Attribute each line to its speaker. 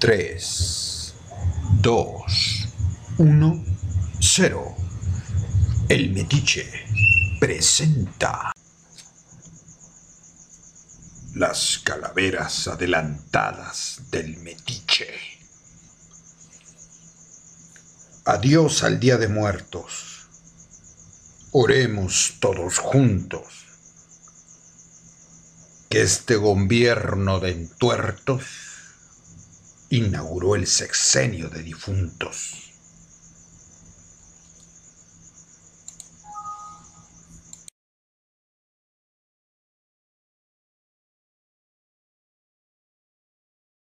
Speaker 1: 3, 2, 1, 0. El Metiche presenta las calaveras adelantadas del Metiche. Adiós al Día de Muertos. Oremos todos juntos. Que este gobierno de entuertos inauguró el sexenio de difuntos.